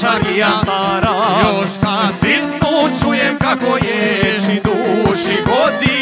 šarija stara Još kad čujem kako ječi duši godi.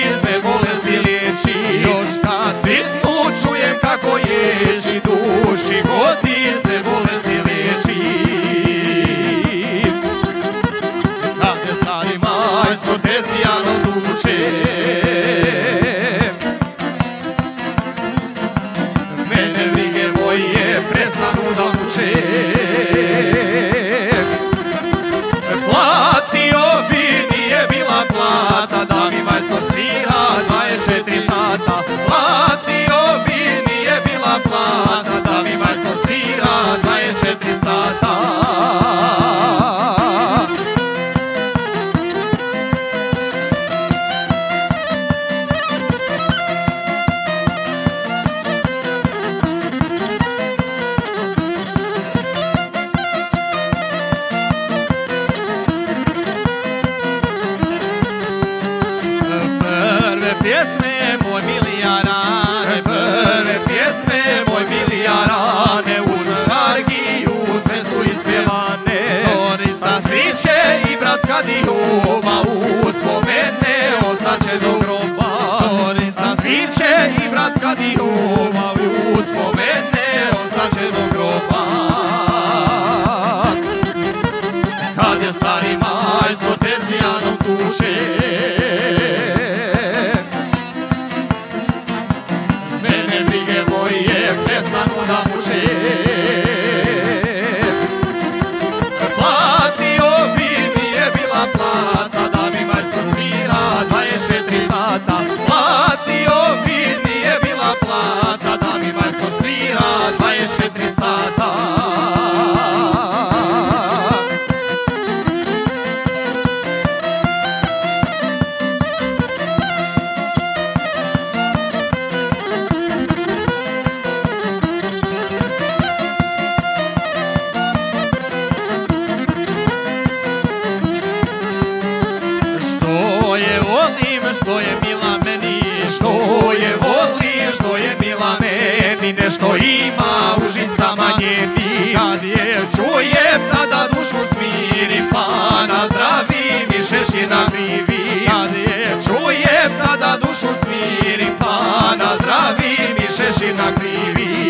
Sviće i diova Uspomene ostaće do groba Zorica sviće i bratska diova Uspomene ostaće do groba. Kad je stari majstor Tezijanom tuče Mene brige moje prestanu da muče što je mila meni Što je volim, što je mila meni Nešto ima u žicama njeni Kad je čujem, tada dušu smiri Pa na zdravi mi šešina krivi. Kad je čujem, tada dušu smiri Pa na zdravi mi šešina krivi